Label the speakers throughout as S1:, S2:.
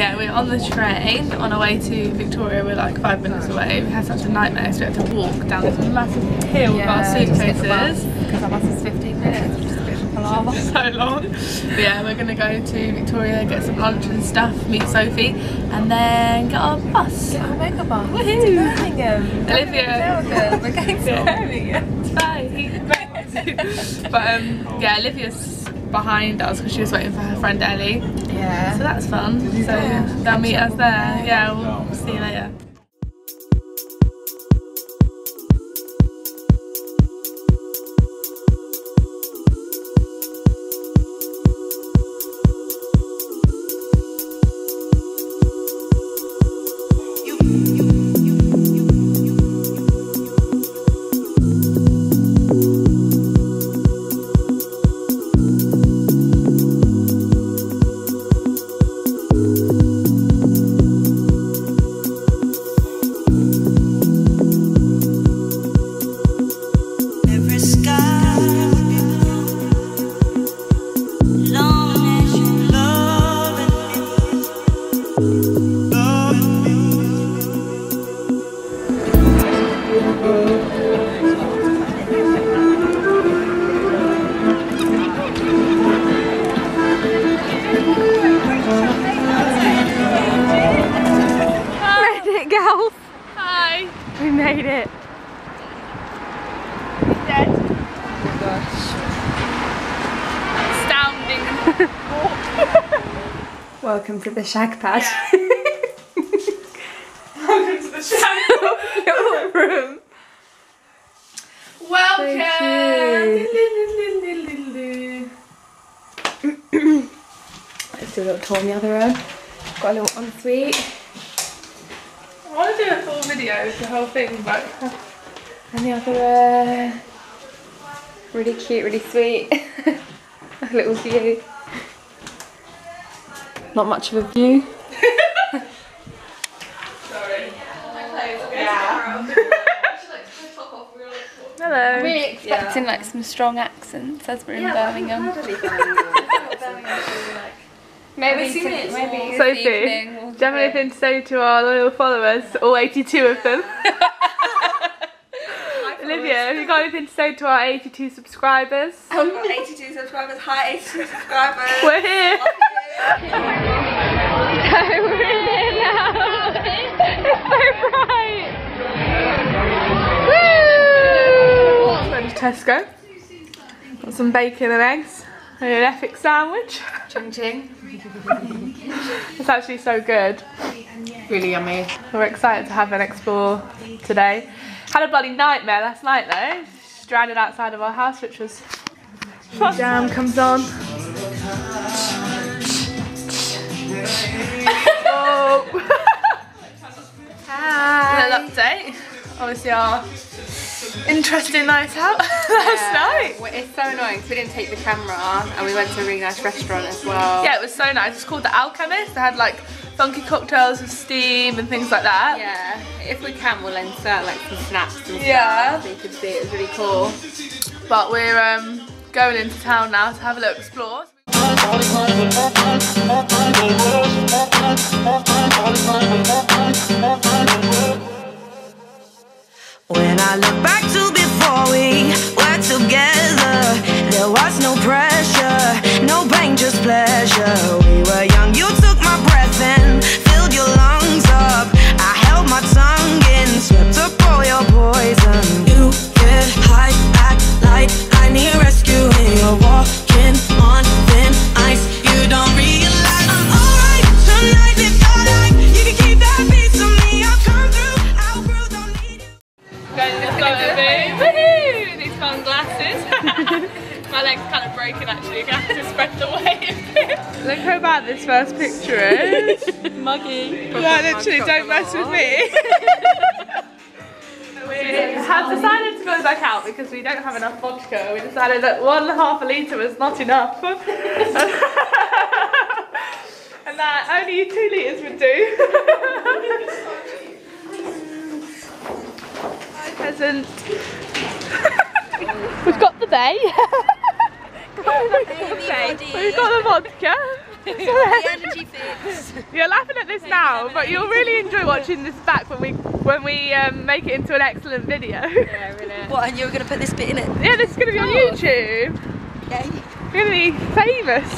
S1: yeah, we're on the train on our way to Victoria. We're like five minutes away. We had such a nightmare, so we had to walk down this massive hill with our suitcases.
S2: Because our bus is 15 minutes, which is a bit of a palaver.
S1: so long. But yeah, we're gonna go to Victoria, get some lunch and stuff, meet Sophie, and then get our bus.
S2: Get our mega bus
S1: Woohoo.
S2: to Birmingham.
S1: Olivia.
S2: We're going to. Birmingham.
S1: Bye. but um, yeah, Olivia's behind us because she was waiting for her friend Ellie.
S2: Yeah.
S1: So that's fun. So they'll meet us there. Yeah, we'll see you later.
S2: Welcome to the shag pad.
S1: Welcome to the channel.
S2: Your room.
S1: Welcome.
S2: Let's do a little tour in the other room. Got a little ensuite.
S1: I want to do a full video of the whole thing, but
S2: And the other, uh, really cute, really sweet. a little view. Not much of a view.
S1: sorry.
S2: Hello. Really expecting like some strong accents as we're in Birmingham. Maybe, to, maybe
S1: Sophie,
S2: this evening we'll
S1: Do you have
S2: it.
S1: anything to say to our loyal followers, all 82 of them? Olivia, have you got anything to say to our 82 subscribers?
S3: 82 subscribers. Hi, 82 subscribers.
S1: We're here!
S2: We're in now. it's so bright.
S1: Woo! Went to Tesco. Got some bacon and eggs. And an epic sandwich.
S2: Ching ching.
S1: It's actually so good.
S2: Really yummy.
S1: We're excited to have an explore today. Had a bloody nightmare last night though. Stranded outside of our house, which was. Jam comes on. Oh.
S2: Hi.
S1: little update. Obviously our interesting night out last night.
S2: Well, it's so annoying because we didn't take the camera and we went to a really nice restaurant as well.
S1: Yeah, it was so nice. It's called the Alchemist. They had like funky cocktails with steam and things like that.
S2: Yeah. If we can, we'll insert like some snaps and stuff
S1: Yeah.
S2: so you can see it. was really cool.
S1: But we're um, going into town now to have a little explore.
S4: When I look back to before
S2: Muggy.
S1: Like literally, don't mess with me. we have decided to go back out because we don't have enough vodka. We decided that one half a litre was not enough. and that only two litres would do. Hi, peasant. We've got the bay. We've got the vodka.
S5: energy fix.
S1: You're laughing at this now, but you'll really enjoy watching this back when we when we um, make it into an excellent video.
S2: Yeah, really.
S5: What, and you were going to put this bit in it?
S1: yeah, this is going to be on YouTube.
S5: Yeah.
S1: You're going to be famous.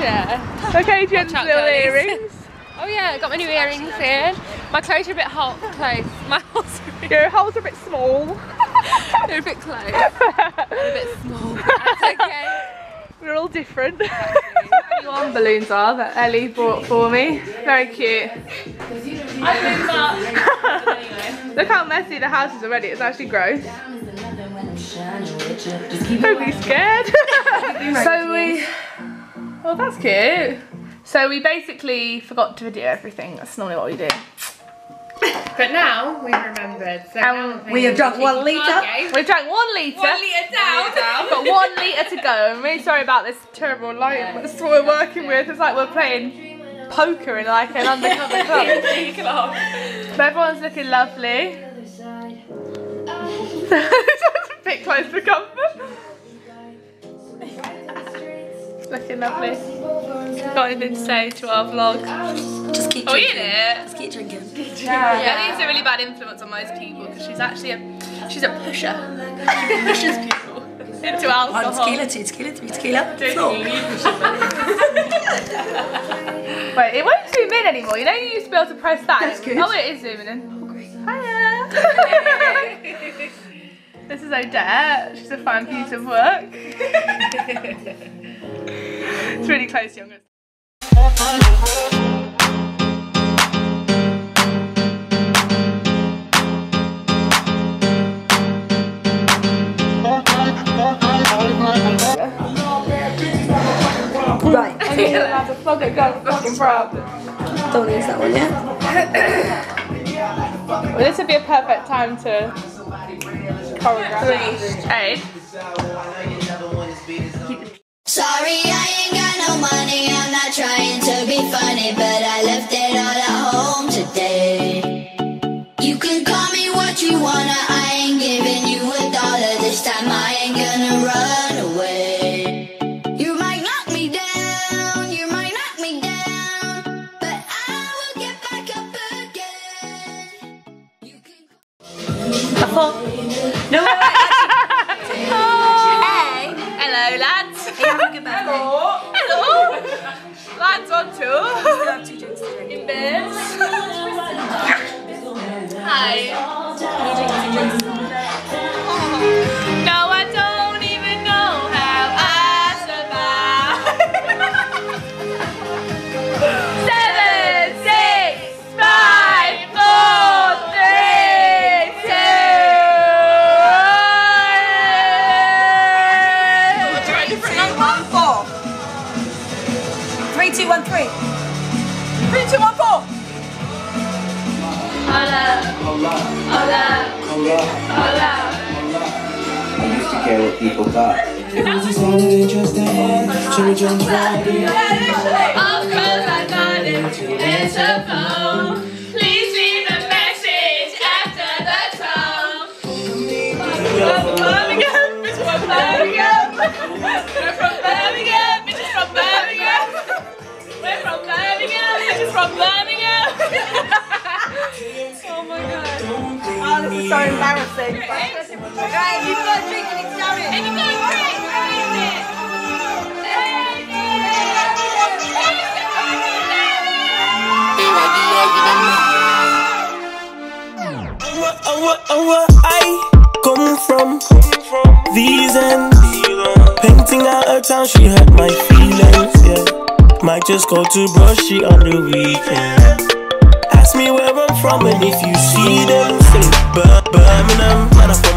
S2: Yeah.
S1: Okay, Jen's
S2: out,
S1: little
S2: girlies.
S1: earrings.
S2: Oh yeah, I got my new earrings in. My clothes are a bit hot close. My holes are a bit,
S1: Your holes are a bit small.
S2: they're a bit close. They're a bit small. That's okay.
S1: We're all different. One balloons are that Ellie bought for me. Very cute. Look how messy the house is already. It's actually gross. Don't be scared. so we. Oh, that's cute. So we basically forgot to video everything. That's normally what we do.
S2: But now we've remembered. So
S1: Um,
S2: now
S5: we have drunk one litre.
S2: Okay.
S1: We've drank one litre.
S2: One litre down.
S1: We've got one litre to go. I'm really sorry about this terrible light. but That's what we're working with. It's like we're playing poker in like an undercover club. But everyone's looking lovely. Just a bit close for comfort. looking lovely. Got anything to say to our vlog?
S5: Just keep
S1: Oh, you
S5: drinking.
S1: in it?
S5: Just keep drinking.
S1: Yeah. yeah. Ellie's a really bad influence on most people because she's actually a she's a pusher. She pushes people into
S5: One
S1: alcohol.
S5: tequila, two tequila, three tequila, four.
S1: Wait, it won't zoom in anymore. You know you used to be able to press that.
S5: That's good.
S1: Oh, it is zooming in. Oh, Hiya. this is Odette. She's a fun piece of work. it's really close, younger. That's a fucking fucking problem.
S5: Don't use that one yet.
S1: Well, this would be a perfect time to choreograph. Eight.
S6: Sorry, I ain't got no money. I'm not trying to be funny, but I left it all
S1: three,
S5: one, three. Three, two, one, four. Hola. Hola. Hola. Hola.
S7: I used to care what people thought.
S1: It was just one interesting. Jimmy John's Friday. Of course I got it. It's a phone. From Birmingham. oh my god.
S5: Oh, this is so embarrassing. Right, you've got a drink and it's down
S1: And you go great, crazy.
S8: I come from these ends. Painting out her town, she hurt just go to brush she on the weekend. Ask me where I'm from, and if you see them, say Birmingham. Man, I'm from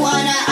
S6: wanna,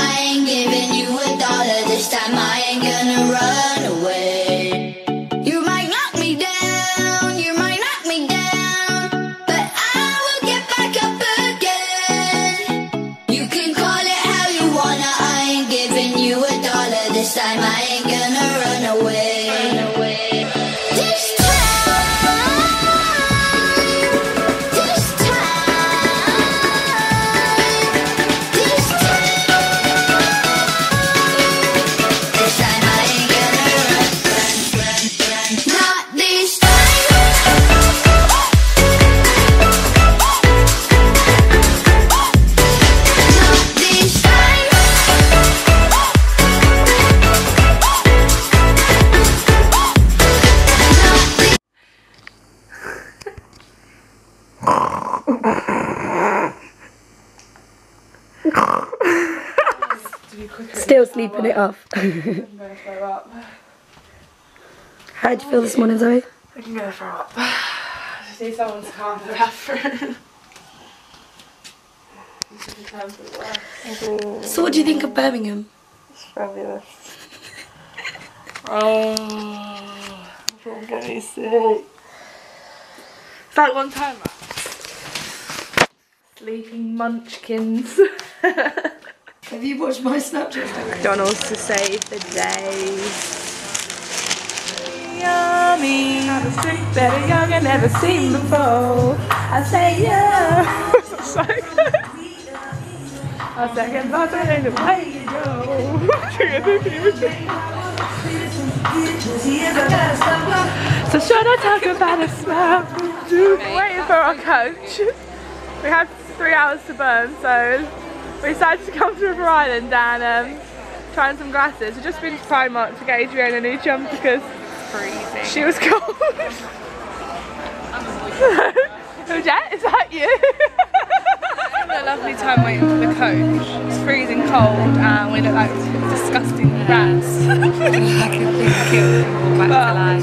S5: Still it off. How'd you feel this morning, Zoe?
S1: I can go throw up. Just need someone to calm the bathroom.
S5: So, what do you think of Birmingham?
S1: It's fabulous. oh, I'm getting sick. It's like one time, Max. Sleeping munchkins.
S5: Have you watched my Snapchat?
S1: McDonald's to save the day. Yummy. Have a sweet, better young and never seen before. I say yeah. so good. A second thought and away you go. so should I talk about a smell? We're waiting for our coach. We have three hours to burn, so we decided to come to River Island and um, try on some glasses. We've just been to Primark to get Adrienne a new jumper because freezing. She was cold. Jet, is that you? a lovely time waiting for the coach. It's freezing cold and we look like disgusting rats. but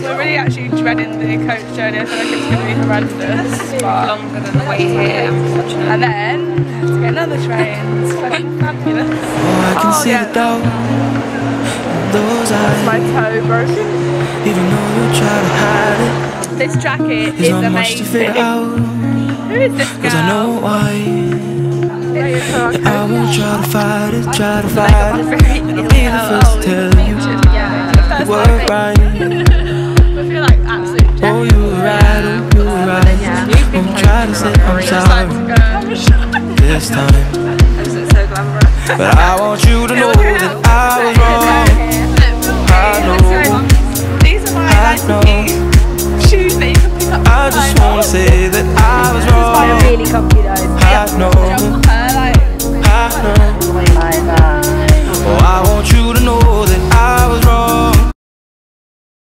S1: we're really actually dreading the coach journey. I feel like it's going to be horrendous. But longer than the wait here, unfortunately. And then have to get another train. It's fucking fabulous.
S7: Oh, I can
S1: Oh,
S7: see
S1: yeah.
S7: the doubt those eyes.
S1: My toe broken.
S7: Even though you try to hide it,
S1: This jacket is
S7: not much to figure
S1: amazing. Who is this
S7: Cause I know
S1: girl?
S7: why.
S1: Wait for our
S7: I won't try to fight it, try to fight it. I'll be the first to tell you you were right.
S1: I feel like absolute
S7: Oh, you were right, oh, you were right. Won't try to say I'm sorry this time. But I want you to know